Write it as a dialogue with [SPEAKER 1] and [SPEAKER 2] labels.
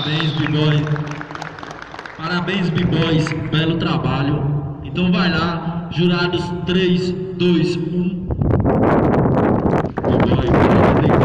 [SPEAKER 1] Parabéns, B-Boy. Parabéns, B-Boys. Belo trabalho. Então vai lá, jurados 3, 2, 1. B-Boy.